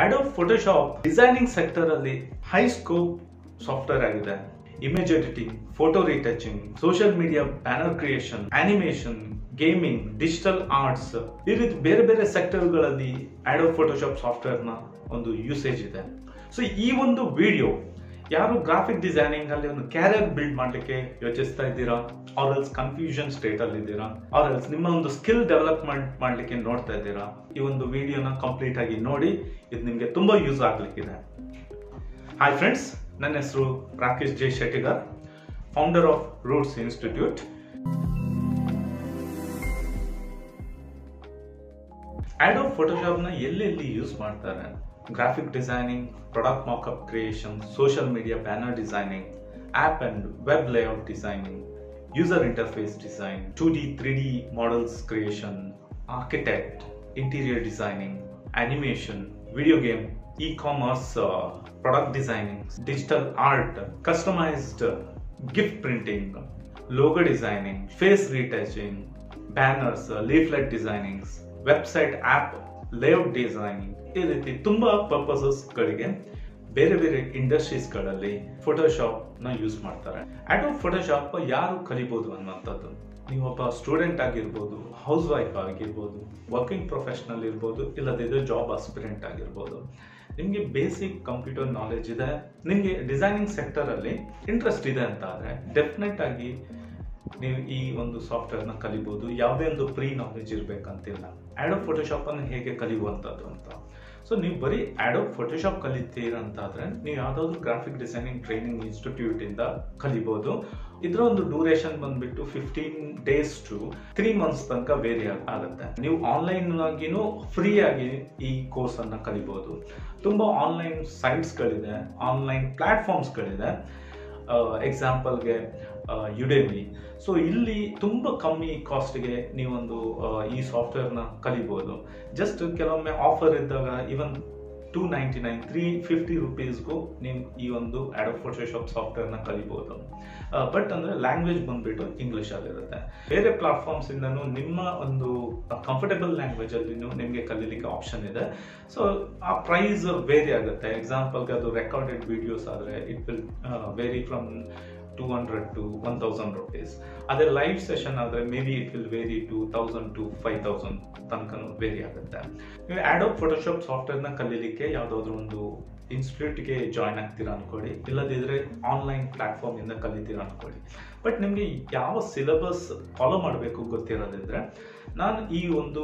Adobe Photoshop designing sector ಅಲ್ಲಿ high scope software ಆಗಿದೆ. Image editing photo retouching social media banner creation animation gaming digital arts ಈ ರೀತಿ ಬೇರೆ ಬೇರೆ ಸೆಕ್ಟರ್ಗಳಲ್ಲಿ ಆಡೋ ಫೋಟೋಶಾಪ್ ಸಾಫ್ಟ್ವೇರ್ನ ಒಂದು ಯೂಸೇಜ್ ಇದೆ. ಸೊ ಈ ಒಂದು ವಿಡಿಯೋ ಯಾರು ಗ್ರಾಫಿಕ್ ಡಿಸೈನಿಂಗ್ ಅಲ್ಲಿ ಒಂದು ಕ್ಯಾರಿಯರ್ ಬಿಲ್ಡ್ ಮಾಡ್ಲಿಕ್ಕೆ ಯೋಚಿಸ್ತಾ ಇದ್ದೀರಾ? ಎಲ್ಸ್ ಕನ್ಫ್ಯೂಷನ್ ಸ್ಟೇಟ್ ಅಲ್ಲಿ ಇದ್ದೀರಾ? ಎಲ್ಸ್ ನಿಮ್ಮ ಒಂದು ಸ್ಕಿಲ್ ಡೆವಲಪ್ಮೆಂಟ್ ಮಾಡ್ಲಿಕ್ಕೆ ನೋಡ್ತಾ ಇದ್ದೀರಾ? ಈ ಒಂದು ವಿಡಿಯೋನ ಕಂಪ್ಲೀಟ್ ಆಗಿ ನೋಡಿ ಇದು ನಿಮ್ಗೆ ತುಂಬಾ ಯೂಸ್ ಆಗ್ಲಿಕ್ಕಿದೆ. ಹಾಯ್ ಫ್ರೆಂಡ್ಸ್ ನನ್ನ ಹೆಸರು Rakesh J Shettigar founder of Roots institute Adobe ಫೋಟೋಶಾಪ್ನ ಎಲ್ಲೆಲ್ಲಿ ಯೂಸ್ ಮಾಡ್ತಾರೆ? graphic designing, product mockup creation, social media banner designing, app and web layout designing, user interface design, 2D, 3D models creation, architect, interior designing, animation, video game, e-commerce, uh, product designing, digital art, customized uh, gift printing, logo designing, face retouching, banners, uh, leaflet designings, website app layout designing ಈ ರೀತಿ ತುಂಬಾ ಪರ್ಪಸಸ್ಗಳಿಗೆ ಬೇರೆ ಬೇರೆ ಇಂಡಸ್ಟ್ರೀಸ್ಗಳಲ್ಲಿ ಫೋಟೋಶಾಪ್ನ use ಮಾಡ್ತಾರೆ. ಅಡೋ Photoshop ಯಾರು ಕಲಿಬಹುದು ಅನ್ನುವಂಥದ್ದು. ನೀವೊಬ್ಬ ಸ್ಟೂಡೆಂಟ್ ಆಗಿರ್ಬೋದು ಹೌಸ್ ವೈಫ್ ಆಗಿರ್ಬೋದು ವರ್ಕಿಂಗ್ ಪ್ರೊಫೆಷನಲ್ ಇರ್ಬೋದು, ಇಲ್ಲದಿದ್ರೆ ಜಾಬ್ ಅಸ್ಪಿರೆಂಟ್ ಆಗಿರ್ಬೋದು. ನಿಮಗೆ ಬೇಸಿಕ್ ಕಂಪ್ಯೂಟರ್ ನಾಲೆಜ್ ಇದೆ. ನಿಮಗೆ ಡಿಸೈನಿಂಗ್ ಸೆಕ್ಟರ್ ಅಲ್ಲಿ ಇಂಟ್ರೆಸ್ಟ್ ಇದೆ ಅಂತ ಆದರೆ ಡೆಫಿನೆಟ್ ಆಗಿ ನೀವು ಈ ಒಂದು ಸಾಫ್ಟ್ವೇರ್ನ ಕಲಿಬೋದು. ಯಾವುದೇ ಒಂದು ಪ್ರೀ ನಾಲೆಜ್ ಇರಬೇಕಂತಿಲ್ಲ. ಆಡೋಬ್ ಫೋಟೋಶಾಪನ್ನು ಹೇಗೆ ಕಲಿಯುವಂಥದ್ದು ಅಂತ. ಸೊ ನೀವು ಬರೀ ಆ್ಯಡೋ ಫೋಟೋಶಾಪ್ ಕಲಿತೀರಂತಾದರೆ ನೀವು ಯಾವುದಾದ್ರು ಗ್ರಾಫಿಕ್ ಡಿಸೈನಿಂಗ್ ಟ್ರೈನಿಂಗ್ ಇನ್ಸ್ಟಿಟ್ಯೂಟಿಂದ ಕಲಿಬೋದು. ಇದರ ಒಂದು ಡ್ಯೂರೇಷನ್ ಬಂದ್ಬಿಟ್ಟು fifteen days to three months ತನಕ ವೇರಿ ಆಗುತ್ತೆ. ನೀವು ಆನ್ಲೈನ್ ಆಗಿನೂ ಫ್ರೀ ಆಗಿ ಈ ಕೋರ್ಸನ್ನು ಕಲಿಬೋದು. ತುಂಬಾ ಆನ್ಲೈನ್ ಸೈಟ್ಸ್ಗಳಿದೆ ಆನ್ಲೈನ್ ಪ್ಲಾಟ್ಫಾರ್ಮ್ಸ್ಗಳಿದೆ ಎಕ್ಸಾಂಪಲ್ಗೆ ಯುಡೆಮಿ ಸೊ ಇಲ್ಲಿ ತುಂಬ ಕಮ್ಮಿ ಕಾಸ್ಟ್ಗೆ ನೀವೊಂದು ಈ ಸಾಫ್ಟ್ವೇರ್ನ ಕಲಿಬೋದು. ಜಸ್ಟ್ ಕೆಲವೊಮ್ಮೆ ಆಫರ್ ಇದ್ದಾಗ even two ninety nine three fifty ರುಪೀಸ್ಗೂ ನೀವು ಈ ಒಂದು ಆಡೋ ಫೋಟೋಶಾಪ್ ಸಾಫ್ಟ್ವೇರ್ನ ಕಲಿಬೋದು. ಬಟ್ ಅಂದರೆ ಲ್ಯಾಂಗ್ವೇಜ್ ಬಂದುಬಿಟ್ಟು ಇಂಗ್ಲೀಷಲ್ಲಿರುತ್ತೆ ಬೇರೆ ಪ್ಲಾಟ್ಫಾರ್ಮ್ಸಿಂದನೂ ನಿಮ್ಮ ಒಂದು ಕಂಫರ್ಟಬಲ್ ಲ್ಯಾಂಗ್ವೇಜ್ ಅಲ್ಲಿ ನಿಮಗೆ ಕಲೀಲಿಕ್ಕೆ ಆಪ್ಷನ್ ಇದೆ. ಸೊ ಆ ಪ್ರೈಸ್ ವೇರಿ ಆಗುತ್ತೆ. ಎಕ್ಸಾಂಪಲ್ಗೆ ಅದು ರೆಕಾರ್ಡೆಡ್ ವಿಡಿಯೋಸ್ ಆದರೆ it will vary from two hundred to one thousand rupees ಅದೇ ಲೈವ್ ಸೆಷನ್ ಆದರೆ maybe it will vary two thousand to five thousand ತನಕ ವೇರಿ ಆಗುತ್ತೆ. ನೀವು ಆ್ಯಡೋ ಫೋಟೋಶಾಪ್ ಸಾಫ್ಟ್ವೇರ್ನ ಕಲೀಲಿಕ್ಕೆ ಯಾವುದಾದ್ರೂ ಒಂದು ಇನ್ಸ್ಟಿಟ್ಯೂಟ್ಗೆ ಜಾಯ್ನ್ ಆಗ್ತೀರಾ ಅನ್ಕೊಳ್ಳಿ. ಇಲ್ಲದಿದ್ರೆ ಆನ್ಲೈನ್ ಪ್ಲಾಟ್ಫಾರ್ಮ್ ಇಂದ ಕಲಿತೀರಾ ಅನ್ಕೊಳ್ಳಿ. ಬಟ್ ನಿಮಗೆ ಯಾವ ಸಿಲೆಬಸ್ ಫಾಲೋ ಮಾಡಬೇಕು ಗೊತ್ತಿರೋದಿದ್ರೆ ನಾನು ಈ ಒಂದು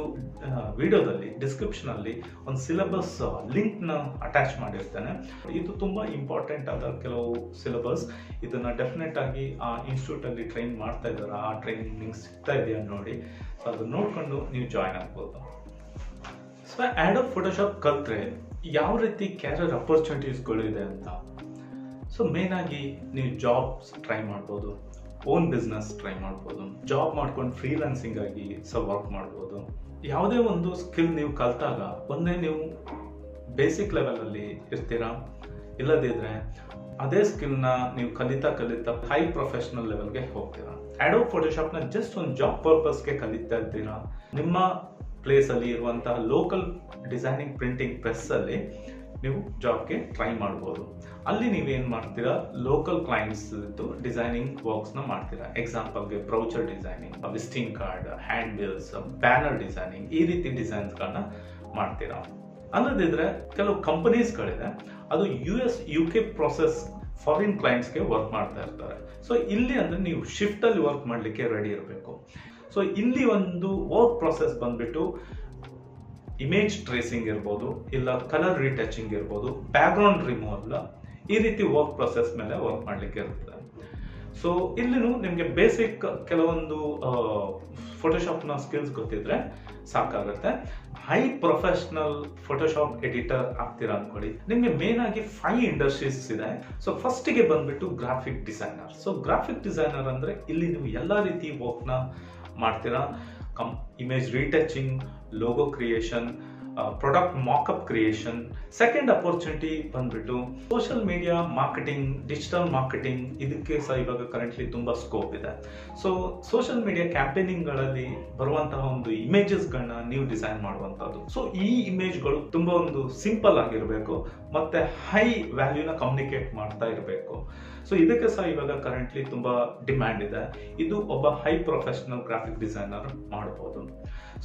ವಿಡಿಯೋದಲ್ಲಿ ಡಿಸ್ಕ್ರಿಪ್ಷನ್ ಅಲ್ಲಿ ಒಂದು ಸಿಲೆಬಸ್ ಲಿಂಕ್ನ ಅಟ್ಯಾಚ್ ಮಾಡಿರ್ತೇನೆ. ಇದು ತುಂಬಾ ಇಂಪಾರ್ಟೆಂಟ್ ಆದ ಕೆಲವು ಸಿಲೆಬಸ್ ಇದನ್ನ ಡೆಫಿನೆಟ್ ಆಗಿ ಆ ಇನ್ಸ್ಟಿಟ್ಯೂಟ್ ಅಲ್ಲಿ ಟ್ರೈನ್ ಮಾಡ್ತಾ ಇದ್ದಾರೆ? ಆ ಟ್ರೈನಿಂಗ್ ಸಿಗ್ತಾ ಇದೆಯಾ ನೋಡಿ. ಸೊ ಅದು ನೋಡ್ಕೊಂಡು ನೀವು ಜಾಯ್ನ್ ಆಗ್ಬೋದು. ಸೊ ಆಡ್ ಆಫ್ ಫೋಟೋಶಾಪ್ ಕಲ್ತ್ರೆ ಯಾವ ರೀತಿ ಕ್ಯಾರಿಯರ್ ಅಪರ್ಚುನಿಟೀಸ್ಗಳು ಇದೆ ಅಂತ. ಸೊ ಮೇನ್ ಆಗಿ ನೀವು ಜಾಬ್ಸ್ ಟ್ರೈ ಮಾಡ್ಬೋದು. ಓನ್ ಬಿಸ್ನೆಸ್ ಟ್ರೈ ಮಾಡ್ಬೋದು. ಜಾಬ್ ಮಾಡ್ಕೊಂಡು ಫ್ರೀಲಾನ್ಸಿಂಗ್ ಆಗಿ ಸೊ ವರ್ಕ್ ಮಾಡ್ಬೋದು. ಯಾವುದೇ ಒಂದು ಸ್ಕಿಲ್ ನೀವು ಕಲ್ತಾಗ, ಒಂದೇ ನೀವು ಬೇಸಿಕ್ ಲೆವೆಲಲ್ಲಿ ಇರ್ತೀರಾ? ಇಲ್ಲದಿದ್ರೆ ಅದೇ ಸ್ಕಿಲ್ನ ನೀವು ಕಲಿತಾ ಕಲಿತಾ ಹೈ ಪ್ರೊಫೆಷನಲ್ ಲೆವೆಲ್ಗೆ ಹೋಗ್ತೀರಾ. ಆ್ಯಡೋ ಫೋಟೋಶಾಪ್ನ ಜಸ್ಟ್ ಒಂದು ಜಾಬ್ ಪರ್ಪಸ್ಗೆ ಕಲಿತಾ ಇರ್ತೀರಾ? ನಿಮ್ಮ ಪ್ಲೇಸಲ್ಲಿ ಇರುವಂತಹ ಲೋಕಲ್ ಡಿಸೈನಿಂಗ್ ಪ್ರಿಂಟಿಂಗ್ ಪ್ರೆಸ್ಸಲ್ಲಿ ನೀವು ಜಾಬ್ಗೆ ಟ್ರೈ ಮಾಡ್ಬೋದು. ಅಲ್ಲಿ ನೀವೇನು ಮಾಡ್ತೀರಾ? ಲೋಕಲ್ ಕ್ಲೈಂಟ್ಸ್ ಡಿಸೈನಿಂಗ್ ವರ್ಕ್ಸ್ನ ಮಾಡ್ತೀರಾ. ಎಕ್ಸಾಂಪಲ್ಗೆ brochure designing visiting card hand bills banner designing ಈ ರೀತಿ ಡಿಸೈನ್ಸ್ಗಳನ್ನ ಮಾಡ್ತೀರಾ. ಅಲ್ಲದಿದ್ರೆ ಕೆಲವು ಕಂಪನೀಸ್ಗಳಿದೆ ಅದು U S U K process foreign ಕ್ಲೈಂಟ್ಸ್ಗೆ work ಮಾಡ್ತಾ ಇರ್ತಾರೆ. ಸೊ ಇಲ್ಲಿ ಅಂದ್ರೆ ನೀವು ಶಿಫ್ಟ್ ಅಲ್ಲಿ ವರ್ಕ್ ಮಾಡಲಿಕ್ಕೆ ರೆಡಿ ಇರಬೇಕು. ಸೊ ಇಲ್ಲಿ ಒಂದು ವರ್ಕ್ ಪ್ರೊಸೆಸ್ ಬಂದ್ಬಿಟ್ಟು ಇಮೇಜ್ ಟ್ರೇಸಿಂಗ್ ಇರ್ಬೋದು, ಇಲ್ಲ ಕಲರ್ ರಿಟಚಿಂಗ್ ಇರ್ಬೋದು ಬ್ಯಾಕ್ಗ್ರೌಂಡ್ ರಿಮೂವಲ್ ಈ ರೀತಿ ವರ್ಕ್ ಪ್ರೊಸೆಸ್ ಮೇಲೆ ವರ್ಕ್ ಮಾಡಲಿಕ್ಕೆ ಇರುತ್ತೆ. ಸೊ ಇಲ್ಲಿನೂ ನಿಮಗೆ ಬೇಸಿಕ್ ಕೆಲವೊಂದು ಫೋಟೋಶಾಪ್ನ ಸ್ಕಿಲ್ಸ್ ಗೊತ್ತಿದ್ರೆ ಸಾಕಾಗುತ್ತೆ. ಹೈ ಪ್ರೊಫೆಷನಲ್ ಫೋಟೋಶಾಪ್ ಎಡಿಟರ್ ಆಗ್ತೀರಾ ಅನ್ಕೊಳ್ಳಿ. ನಿಮಗೆ ಮೇನ್ ಆಗಿ ಫೈವ್ ಇಂಡಸ್ಟ್ರೀಸ್ ಇದೆ. ಸೊ ಫಸ್ಟಿಗೆ ಬಂದ್ಬಿಟ್ಟು graphic designer so graphic designer ಅಂದ್ರೆ ಇಲ್ಲಿ ನೀವು ಎಲ್ಲ ರೀತಿ ವರ್ಕ್ನ ಮಾಡ್ತೀರಾ? Come image logo creation product mockup creation second opportunity ಬಂದ್ಬಿಟ್ಟು social media marketing digital marketing ಇದಕ್ಕೆ ಸಹ ಇವಾಗ ಕರೆಂಟ್ಲಿ ತುಂಬ ಸ್ಕೋಪ್ ಇದೆ. ಸೊ ಸೋಷಿಯಲ್ ಮೀಡಿಯಾ ಕ್ಯಾಂಪೇನಿಂಗ್ಗಳಲ್ಲಿ ಬರುವಂತಹ ಒಂದು ಇಮೇಜಸ್ಗಳನ್ನ ನೀವು ಡಿಸೈನ್ ಮಾಡುವಂಥದ್ದು. ಸೊ ಈ ಇಮೇಜ್ಗಳು ತುಂಬ ಒಂದು ಸಿಂಪಲ್ ಆಗಿರಬೇಕು, ಮತ್ತೆ ಹೈ ವ್ಯಾಲ್ಯೂನ ಕಮ್ಯುನಿಕೇಟ್ ಮಾಡ್ತಾ ಇರಬೇಕು. ಸೊ ಇದಕ್ಕೆ ಸಹ ಇವಾಗ ಕರೆಂಟ್ಲಿ ತುಂಬಾ ಡಿಮ್ಯಾಂಡ್ ಇದೆ. ಇದು ಒಬ್ಬ ಹೈ ಪ್ರೊಫೆಷನಲ್ ಗ್ರಾಫಿಕ್ ಡಿಸೈನರ್ ಮಾಡಬಹುದು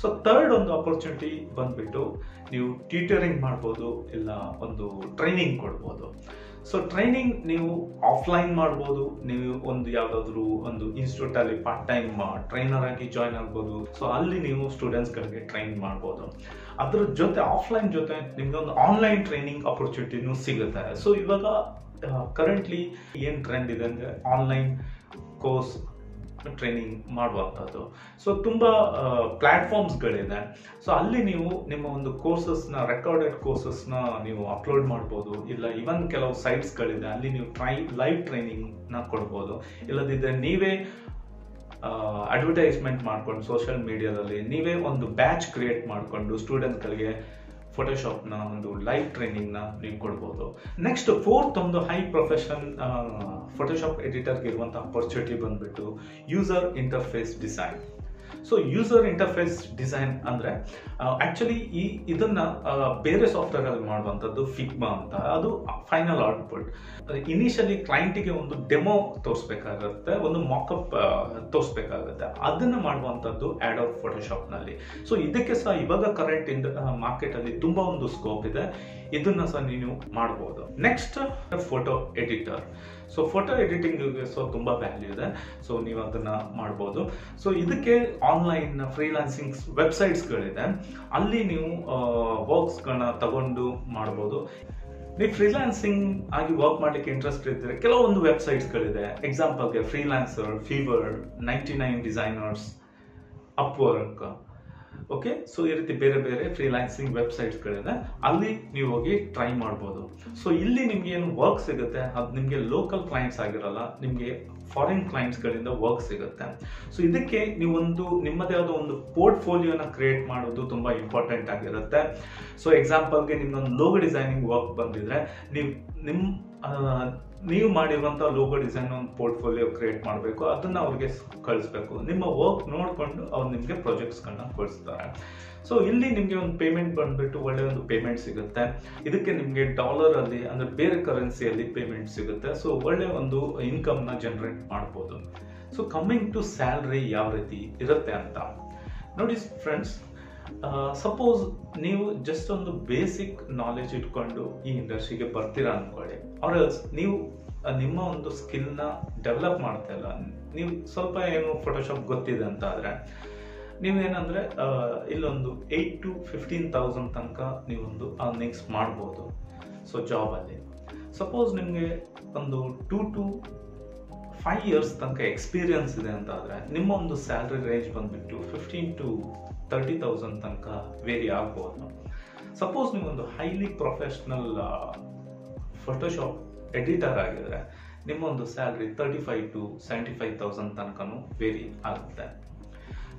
ಸೊ ಥರ್ಡ್ ಒಂದು ಅಪರ್ಚುನಿಟಿ ಬಂದ್ಬಿಟ್ಟು ನೀವು ಟ್ಯೂಟರಿಂಗ್ ಮಾಡ್ಬೋದು, ಇಲ್ಲ ಒಂದು ಟ್ರೈನಿಂಗ್ ಕೊಡ್ಬೋದು. ಸೊ ಟ್ರೈನಿಂಗ್ ನೀವು ಆಫ್ಲೈನ್ ಮಾಡ್ಬೋದು, ನೀವು ಒಂದು ಯಾವ್ದಾದ್ರು ಒಂದು ಇನ್ಸ್ಟಿಟ್ಯೂಟ್ ಅಲ್ಲಿ ಪಾರ್ಟ್ ಟೈಮ್ ಟ್ರೈನರ್ ಆಗಿ ಜಾಯ್ನ್ ಆಗ್ಬೋದು. ಸೊ ಅಲ್ಲಿ ನೀವು ಸ್ಟೂಡೆಂಟ್ಸ್ಗಳಿಗೆ ಟ್ರೈನ್ ಮಾಡ್ಬೋದು. ಅದ್ರ ಜೊತೆ ಆಫ್ಲೈನ್ ಜೊತೆ ನಿಮ್ಗೆ ಒಂದು ಆನ್ಲೈನ್ ಟ್ರೈನಿಂಗ್ ಅಪರ್ಚುನಿಟಿನೂ ಸಿಗುತ್ತೆ. ಸೊ ಇವಾಗ ಕರೆಂಟ್ಲಿ ಏನು ಟ್ರೆಂಡ್ ಇದೆ ಅಂದರೆ ಆನ್ಲೈನ್ ಕೋರ್ಸ್ ಟ್ರೈನಿಂಗ್ ಮಾಡುವಂಥದ್ದು. ಸೊ ತುಂಬ ಪ್ಲ್ಯಾಟ್ಫಾರ್ಮ್ಸ್ಗಳಿದೆ ಸೊ ಅಲ್ಲಿ ನೀವು ನಿಮ್ಮ ಒಂದು ಕೋರ್ಸಸ್ನ ರೆಕಾರ್ಡೆಡ್ ಕೋರ್ಸಸ್ನ ನೀವು ಅಪ್ಲೋಡ್ ಮಾಡ್ಬೋದು. ಇಲ್ಲ ಇವನ್ ಕೆಲವು ಸೈಟ್ಸ್ಗಳಿದೆ ಅಲ್ಲಿ ನೀವು ಟ್ರೈ ಲೈವ್ ಟ್ರೈನಿಂಗ್ನ ಕೊಡ್ಬೋದು. ಇಲ್ಲದಿದ್ದರೆ ನೀವೇ ಅಡ್ವರ್ಟೈಸ್ಮೆಂಟ್ ಮಾಡ್ಕೊಂಡು ಸೋಷಿಯಲ್ ಮೀಡಿಯಾದಲ್ಲಿ ನೀವೇ ಒಂದು ಬ್ಯಾಚ್ ಕ್ರಿಯೇಟ್ ಮಾಡಿಕೊಂಡು ಸ್ಟೂಡೆಂಟ್ಸ್ಗಳಿಗೆ ಫೋಟೋಶಾಪ್ನ ಒಂದು ಲೈವ್ ಟ್ರೈನಿಂಗ್ನ ನೀವು ಕೊಡ್ಬೋದು. ನೆಕ್ಸ್ಟ್ ಫೋರ್ತ್ ಒಂದು ಹೈ ಪ್ರೊಫೆಷನ್ ಫೋಟೋಶಾಪ್ ಎಡಿಟರ್ಗೆ ಇರುವಂಥ ಅಪರ್ಚುನಿಟಿ ಬಂದ್ಬಿಟ್ಟು user interface design so user interface design ಅಂದ್ರೆ ಆ್ಯಕ್ಚುಲಿ ಈ ಇದನ್ನ ಬೇರೆ ಸಾಫ್ಟ್ವೇರ್ ಅಲ್ಲಿ ಮಾಡುವಂಥದ್ದು ಫಿಗ್ಮಾ ಅಂತ. ಅದು ಫೈನಲ್ ಔಟ್ಪುಟ್ ಇನಿಷಿಯಲಿ ಕ್ಲೈಂಟಿಗೆ ಒಂದು ಡೆಮೋ ತೋರಿಸ್ಬೇಕಾಗತ್ತೆ, ಒಂದು ಮಾಕಪ್ ತೋರಿಸ್ಬೇಕಾಗತ್ತೆ. ಅದನ್ನ ಮಾಡುವಂಥದ್ದು ಆ್ಯಡ್ ಆಫ್ ಫೋಟೋಶಾಪ್ನಲ್ಲಿ. ಸೊ ಇದಕ್ಕೆ ಸಹ ಇವಾಗ ಕರೆಂಟ್ ಇಂದ ಮಾರ್ಕೆಟ್ ಅಲ್ಲಿ ತುಂಬಾ ಒಂದು ಸ್ಕೋಪ್ ಇದೆ. ಇದನ್ನ ಸಹ ನೀವು ಮಾಡಬಹುದು next photo editor so photo ಎಡಿಟಿಂಗ್ಗೆ so ತುಂಬಾ ವ್ಯಾಲ್ಯೂ ಇದೆ. ಸೊ ನೀವು ಅದನ್ನ ಮಾಡ್ಬೋದು. ಸೊ ಇದಕ್ಕೆ ಆನ್ಲೈನ್ ಫ್ರೀಲಾನ್ಸಿಂಗ್ ವೆಬ್ಸೈಟ್ಸ್ಗಳಿದೆ ಅಲ್ಲಿ ನೀವು ವರ್ಕ್ಸ್ಗಳನ್ನ ತಗೊಂಡು ಮಾಡ್ಬೋದು. ನೀವು ಫ್ರೀಲಾನ್ಸಿಂಗ್ ಆಗಿ ವರ್ಕ್ ಮಾಡ್ಲಿಕ್ಕೆ ಇಂಟ್ರೆಸ್ಟ್ ಇದ್ದರೆ ಕೆಲವೊಂದು ವೆಬ್ಸೈಟ್ಸ್ಗಳಿದೆ ಎಕ್ಸಾಂಪಲ್ಗೆ Freelancer Fiverr ninety nine designers Upwork okay so ಈ ರೀತಿ ಬೇರೆ ಬೇರೆ ಫ್ರೀಲಾನ್ಸಿಂಗ್ ವೆಬ್ಸೈಟ್ಸ್ಗಳಿದೆ ಅಲ್ಲಿ ನೀವು ಹೋಗಿ ಟ್ರೈ ಮಾಡ್ಬೋದು. ಸೊ ಇಲ್ಲಿ ನಿಮ್ಗೆ ಏನು ವರ್ಕ್ ಸಿಗುತ್ತೆ? ಅದು ನಿಮಗೆ ಲೋಕಲ್ ಕ್ಲೈಂಟ್ಸ್ ಆಗಿರಲ್ಲ, ನಿಮಗೆ ಫಾರಿನ್ ಕ್ಲೈಂಟ್ಸ್ಗಳಿಂದ ವರ್ಕ್ ಸಿಗುತ್ತೆ. ಸೊ ಇದಕ್ಕೆ ನೀವೊಂದು, ನಿಮ್ಮದೇ ಆದ ಒಂದು ಪೋರ್ಟ್ಫೋಲಿಯೋನ ಕ್ರಿಯೇಟ್ ಮಾಡೋದು ತುಂಬ ಇಂಪಾರ್ಟೆಂಟ್ ಆಗಿರುತ್ತೆ. ಸೊ ಎಕ್ಸಾಂಪಲ್ಗೆ ನಿಮ್ಮೊಂದು ಲೋಗೋ ಡಿಸೈನಿಂಗ್ ವರ್ಕ್ ಬಂದಿದ್ರೆ ನೀವು ನಿಮ್ಮ ನೀವು ಮಾಡಿರುವಂಥ ಲೋಗೋ ಡಿಸೈನ್ ಒಂದು ಪೋರ್ಟ್ಫೋಲಿಯೋ ಕ್ರಿಯೇಟ್ ಮಾಡಬೇಕು. ಅದನ್ನ ಅವ್ರಿಗೆ ಕಳಿಸ್ಬೇಕು. ನಿಮ್ಮ ವರ್ಕ್ ನೋಡಿಕೊಂಡು ಅವ್ರು ನಿಮಗೆ ಪ್ರಾಜೆಕ್ಟ್ಸ್ಗಳನ್ನ ಕಳಿಸ್ತಾರೆ ಸೊ ಇಲ್ಲಿ ನಿಮಗೆ ಒಂದು ಪೇಮೆಂಟ್ ಬಂದ್ಬಿಟ್ಟು ಒಳ್ಳೆ ಒಂದು ಪೇಮೆಂಟ್ ಸಿಗುತ್ತೆ. ಇದಕ್ಕೆ ನಿಮಗೆ ಡಾಲರ್ ಅಲ್ಲಿ, ಅಂದ್ರೆ ಬೇರೆ ಕರೆನ್ಸಿಯಲ್ಲಿ ಪೇಮೆಂಟ್ ಸಿಗುತ್ತೆ. ಸೊ ಒಳ್ಳೆ ಒಂದು ಇನ್ಕಮ್ನ ಜನರೇಟ್ ಮಾಡ್ಬೋದು. ಸೊ ಕಮ್ಮಿಂಗ್ ಟು ಸ್ಯಾಲ್ರಿ ಯಾವ ರೀತಿ ಇರುತ್ತೆ ಅಂತ. ನೋಡಿ ಫ್ರೆಂಡ್ಸ್ ಸಪೋಸ್ ನೀವು ಜಸ್ಟ್ ಒಂದು ಬೇಸಿಕ್ ನಾಲೆಜ್ ಇಟ್ಕೊಂಡು ಈ ಇಂಡಸ್ಟ್ರಿಗೆ ಬರ್ತೀರಾ ಅನ್ಕೊಳ್ಳಿ. ಅವ್ರ ನೀವು ನಿಮ್ಮ ಒಂದು ಸ್ಕಿಲ್ನ ಡೆವಲಪ್ ಮಾಡ್ತಾ ಇಲ್ಲ. ನೀವು ಸ್ವಲ್ಪ ಏನು ಫೋಟೋಶಾಪ್ ಗೊತ್ತಿದೆ ಅಂತ ಆದರೆ ನೀವೇನಂದ್ರೆ ಇಲ್ಲೊಂದು ಏಯ್ಟ್ ಟು ಫಿಫ್ಟೀನ್ ತೌಸಂಡ್ ತನಕ ನೀವೊಂದು ಅರ್ನಿಂಗ್ಸ್ ಮಾಡ್ಬೋದು. ಸೊ ಜಾಬಲ್ಲಿ ಸಪೋಸ್ ನಿಮಗೆ ಒಂದು ಟೂ ಟು ಫೈವ್ ಇಯರ್ಸ್ ತನಕ ಎಕ್ಸ್ಪೀರಿಯನ್ಸ್ ಇದೆ ಅಂತ ಆದರೆ, ನಿಮ್ಮ ಒಂದು ಸ್ಯಾಲ್ರಿ ರೇಂಜ್ ಬಂದುಬಿಟ್ಟು ಫಿಫ್ಟೀನ್ ಟು ತರ್ಟಿ ತೌಸಂಡ್ ತನಕ ವೇರಿ ಆಗ್ಬೋದು ಸಪೋಸ್ ನೀವೊಂದು ಹೈಲಿ ಪ್ರೊಫೆಷ್ನಲ್ ಫೋಟೋಶಾಪ್ ಎಡಿಟರ್ ಆಗಿದ್ರೆ ನಿಮ್ಮ ಒಂದು salary thirty five to seventy five thousand ತನಕನೂ ವೇರಿ ಆಗುತ್ತೆ.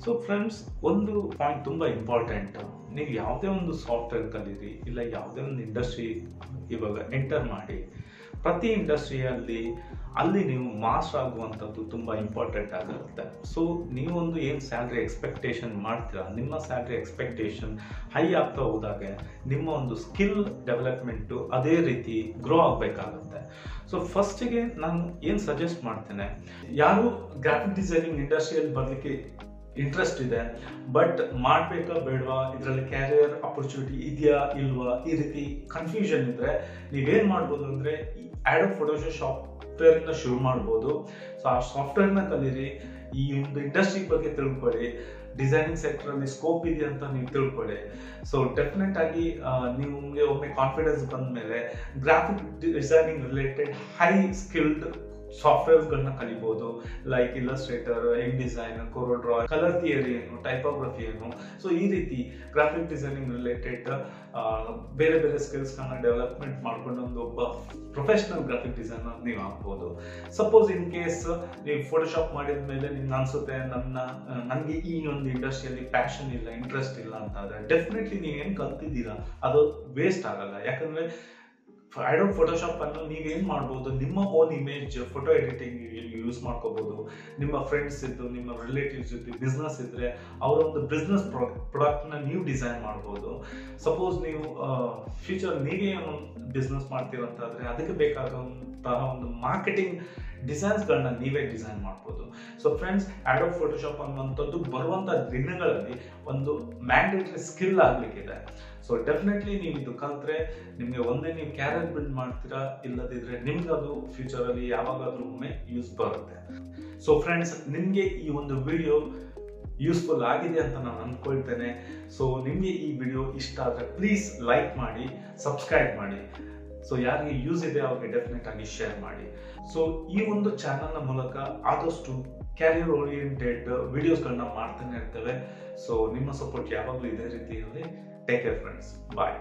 ಸೊ ಫ್ರೆಂಡ್ಸ್ ಒಂದು ಪಾಯಿಂಟ್ ತುಂಬ ಇಂಪಾರ್ಟೆಂಟ್ ನೀವು ಯಾವುದೇ ಒಂದು ಸಾಫ್ಟ್ವೇರ್ ಕಲೀರಿ, ಇಲ್ಲ ಯಾವುದೇ ಒಂದು ಇಂಡಸ್ಟ್ರಿ ಇವಾಗ ಎಂಟರ್ ಮಾಡಿ, ಪ್ರತಿ ಇಂಡಸ್ಟ್ರಿಯಲ್ಲಿ ಅಲ್ಲಿ ನೀವು ಮಾಸ್ ಆಗುವಂಥದ್ದು ತುಂಬ ಇಂಪಾರ್ಟೆಂಟ್ ಆಗಿರುತ್ತೆ. ಸೊ ನೀವೊಂದು ಏನು ಸ್ಯಾಲ್ರಿ ಎಕ್ಸ್ಪೆಕ್ಟೇಷನ್ ಮಾಡ್ತೀರಾ? ನಿಮ್ಮ ಸ್ಯಾಲ್ರಿ ಎಕ್ಸ್ಪೆಕ್ಟೇಷನ್ ಹೈ ಆಗ್ತಾ ಹೋದಾಗೆ ನಿಮ್ಮ ಒಂದು ಸ್ಕಿಲ್ ಡೆವಲಪ್ಮೆಂಟು ಅದೇ ರೀತಿ ಗ್ರೋ ಆಗಬೇಕಾಗುತ್ತೆ. ಸೊ ಫಸ್ಟಿಗೆ ನಾನು ಏನು ಸಜೆಸ್ಟ್ ಮಾಡ್ತೇನೆ? ಯಾರು ಗ್ರಾಫಿಕ್ ಡಿಸೈನಿಂಗ್ ಇಂಡಸ್ಟ್ರಿಯಲ್ಲಿ ಬರಲಿಕ್ಕೆ ಇಂಟ್ರೆಸ್ಟ್ ಇದೆ ಬಟ್ ಮಾಡಬೇಕಾ ಬೇಡವಾ? ಇದರಲ್ಲಿ ಕ್ಯಾರಿಯರ್ ಅಪರ್ಚುನಿಟಿ ಇದೆಯಾ, ಇಲ್ವಾ? ಈ ರೀತಿ ಕನ್ಫ್ಯೂಷನ್ ಇದ್ರೆ ನೀವೇನು ಮಾಡ್ಬೋದು ಅಂದರೆ ಆ್ಯಡ್ ಫೋಟೋಶಾಪ್ ಸಾಫ್ಟ್ವೇರ್ ಇಂದ ಶುರು ಮಾಡ್ಬೋದು. ಸೊ ಆ ಸಾಫ್ಟ್ವೇರ್ನ ಕಲೀರಿ, ಈ ಒಂದು ಇಂಡಸ್ಟ್ರಿ ಬಗ್ಗೆ ತಿಳ್ಕೊಳ್ಳಿ ಡಿಸೈನಿಂಗ್ ಸೆಕ್ಟರ್ ಅಲ್ಲಿ ಸ್ಕೋಪ್ ಇದೆ ಅಂತ ನೀವು ತಿಳ್ಕೊಳ್ಳಿ. ಸೊ ಡೆಫಿನೆಟ್ ಆಗಿ ನಿಮ್ಗೆ ಒಮ್ಮೆ ಕಾನ್ಫಿಡೆನ್ಸ್ ಬಂದ ಮೇಲೆ graphic designing related high skilled ಸಾಫ್ಟ್ವೇರ್ಸ್ಗಳನ್ನ ಕಲಿಬೋದು like Illustrator InDesign CorelDRAW colour theory ಏನು ಟೈಪೋಗ್ರಫಿ ಏನು. ಸೊ ಈ ರೀತಿ ಗ್ರಾಫಿಕ್ ಡಿಸೈನಿಂಗ್ ರಿಲೇಟೆಡ್ ಬೇರೆ ಬೇರೆ ಸ್ಕಿಲ್ಸ್ಗಳನ್ನ ಡೆವಲಪ್ಮೆಂಟ್ ಮಾಡ್ಕೊಂಡು ಒಂದು ಒಬ್ಬ ಪ್ರೊಫೆಷನಲ್ ಗ್ರಾಫಿಕ್ ಡಿಸೈನರ್ ನೀವು ಆಗ್ಬೋದು. ಸಪೋಸ್ ಇನ್ ಕೇಸ್ ನೀವು ಫೋಟೋಶಾಪ್ ಮಾಡಿದ ಮೇಲೆ ನಿಮ್ಗೆ ಅನ್ಸುತ್ತೆ, ನನ್ನ ನನಗೆ ಈ ಒಂದು ಇಂಡಸ್ಟ್ರಿಯಲ್ಲಿ ಪ್ಯಾಷನ್ ಇಲ್ಲ ಇಂಟ್ರೆಸ್ಟ್ ಇಲ್ಲ ಅಂತ ಆದರೆ ಡೆಫಿನೆಟ್ಲಿ ನೀವೇನು ಕಲ್ತಿದ್ದೀರಾ, ಅದು ವೇಸ್ಟ್ ಆಗಲ್ಲ. ಯಾಕಂದ್ರೆ ಅಡೋಬ್ ಫೋಟೋಶಾಪ್ ಅನ್ನು ನೀವೇನು ಮಾಡ್ಬೋದು? ನಿಮ್ಮ own image photo editing use ಮಾಡ್ಕೋಬಹುದು ನಿಮ್ಮ ಫ್ರೆಂಡ್ಸ್ ಇದ್ದು, ನಿಮ್ಮ ರಿಲೇಟಿವ್ಸ್ ಇದ್ದು ಬಿಸ್ನೆಸ್ ಇದ್ರೆ ಅವರ ಒಂದು ಬಿಸ್ನೆಸ್ನ ನೀವು ಡಿಸೈನ್ ಮಾಡ್ಬೋದು. ಸಪೋಸ್ ನೀವು ಫ್ಯೂಚರ್ ನೀವೇ ಬಿಸ್ನೆಸ್ ಮಾಡ್ತೀರಂತಾದ್ರೆ ಅದಕ್ಕೆ ಬೇಕಾದಂತಹ ಒಂದು ಮಾರ್ಕೆಟಿಂಗ್ ಡಿಸೈನ್ಸ್ಗಳನ್ನ ನೀವೇ ಡಿಸೈನ್ ಮಾಡ್ಬೋದು. ಸೊ ಫ್ರೆಂಡ್ಸ್ ಆ್ಯಡೋ ಫೋಟೋಶಾಪ್ ಅನ್ನುವಂಥದ್ದು ಬರುವಂಥ ದಿನಗಳಲ್ಲಿ ಒಂದು ಮ್ಯಾಂಡೇಟರಿ ಸ್ಕಿಲ್ ಆಗ್ಲಿಕ್ಕಿದೆ. ಸೊ ಡೆಫಿನೆಟ್ಲಿ ನೀವು ಇದು ಕಲ್ತ್ರೆ ನಿಮಗೆ ಒಂದೇ ನೀವು ಕ್ಯಾರಿಯರ್ ಬಿಲ್ಡ್ ಮಾಡ್ತೀರಾ, ಇಲ್ಲದಿದ್ರೆ ನಿಮ್ಗೆ ಅದು ಫ್ಯೂಚರಲ್ಲಿ ಯಾವಾಗಾದ್ರೂ ಒಮ್ಮೆ ಯೂಸ್ ಬರುತ್ತೆ. ಸೊ ಫ್ರೆಂಡ್ಸ್ ನಿಮಗೆ ಈ ಒಂದು ವಿಡಿಯೋ ಯೂಸ್ಫುಲ್ ಆಗಿದೆ ಅಂತ ನಾನು ಅಂದ್ಕೊಳ್ತೇನೆ ಸೊ ನಿಮಗೆ ಈ ವಿಡಿಯೋ ಇಷ್ಟ ಆದರೆ ಪ್ಲೀಸ್ ಲೈಕ್ ಮಾಡಿ ಸಬ್ಸ್ಕ್ರೈಬ್ ಮಾಡಿ. ಸೊ ಯಾರಿಗೆ ಯೂಸ್ ಇದೆ ಅವ್ರಿಗೆ ಡೆಫಿನೆಟ್ ಆಗಿ ಶೇರ್ ಮಾಡಿ. ಸೊ ಈ ಒಂದು ಚಾನಲ್ನ ಮೂಲಕ ಆದಷ್ಟು ಕ್ಯಾರಿಯರ್ ಓರಿಯೆಂಟೆಡ್ ವಿಡಿಯೋಸ್ಗಳನ್ನ ಮಾಡ್ತಾನೆ ಇರ್ತೇವೆ. ಸೊ ನಿಮ್ಮ ಸಪೋರ್ಟ್ ಯಾವಾಗಲೂ ಇದೇ ರೀತಿಯಲ್ಲಿ. Take care friends bye